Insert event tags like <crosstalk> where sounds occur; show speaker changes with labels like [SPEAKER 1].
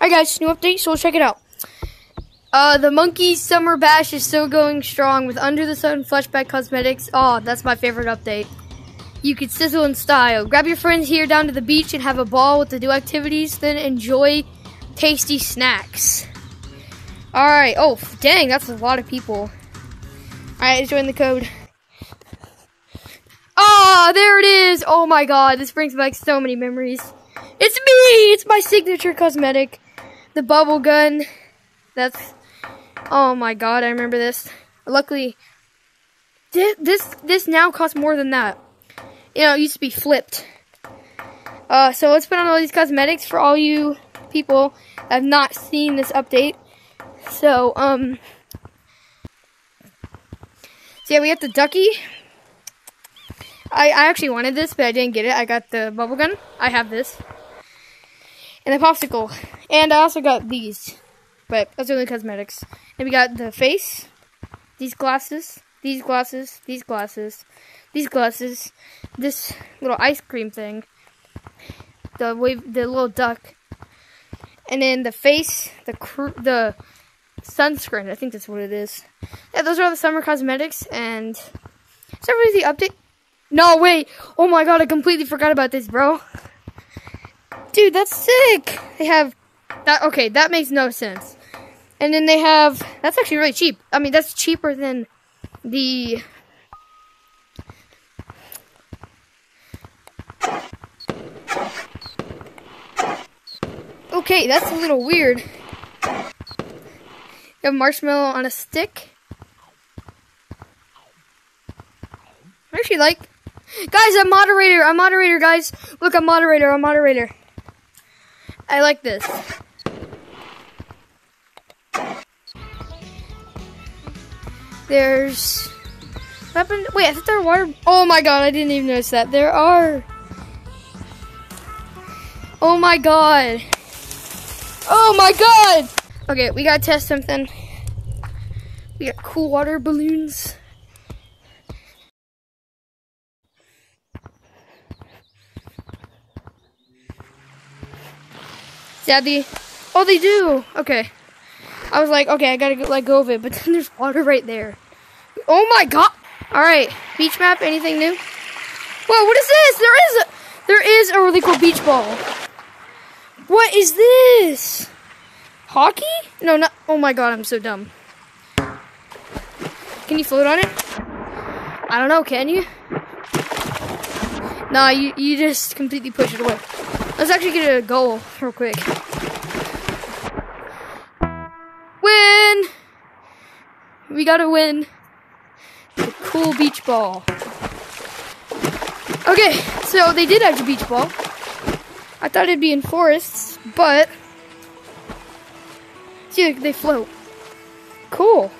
[SPEAKER 1] Alright guys, new update, so let's check it out. Uh, the Monkey Summer Bash is still going strong with Under the Sun Flashback Cosmetics. Oh, that's my favorite update. You could sizzle in style. Grab your friends here down to the beach and have a ball with the new activities, then enjoy tasty snacks. Alright, oh, dang, that's a lot of people. Alright, join the code. Oh, there it is! Oh my god, this brings back so many memories. It's me! It's my signature cosmetic the bubble gun. That's oh my god, I remember this. Luckily, this this, this now costs more than that. You know, it used to be flipped. Uh, so let's put on all these cosmetics for all you people that have not seen this update. So, um, so yeah, we have the ducky. I, I actually wanted this, but I didn't get it. I got the bubble gun. I have this and the popsicle. And I also got these, but that's only cosmetics. And we got the face, these glasses, these glasses, these glasses, these glasses, this little ice cream thing, the wave, the little duck, and then the face, the the sunscreen. I think that's what it is. Yeah, those are all the summer cosmetics. And is that the update? No, wait. Oh my god, I completely forgot about this, bro. Dude, that's sick. They have that. Okay, that makes no sense. And then they have. That's actually really cheap. I mean, that's cheaper than the. Okay, that's a little weird. You have marshmallow on a stick. I actually like. Guys, I'm moderator. I'm moderator, guys. Look, I'm moderator. I'm moderator. I like this. There's weapon. Wait, I thought there were water. Oh my god, I didn't even notice that. There are. Oh my god. Oh my god. Okay, we gotta test something. We got cool water balloons. Daddy. Oh, they do. Okay. I was like, okay, I gotta let go of it, but <laughs> then there's water right there. Oh my god. All right, beach map. Anything new? Whoa, what is this? There is a, there is a really cool beach ball. What is this? Hockey? No, not. Oh my god, I'm so dumb. Can you float on it? I don't know. Can you? Nah, you you just completely push it away. Let's actually get a goal real quick. Win! We gotta win. The cool beach ball. Okay, so they did have a beach ball. I thought it'd be in forests, but see, they float. Cool.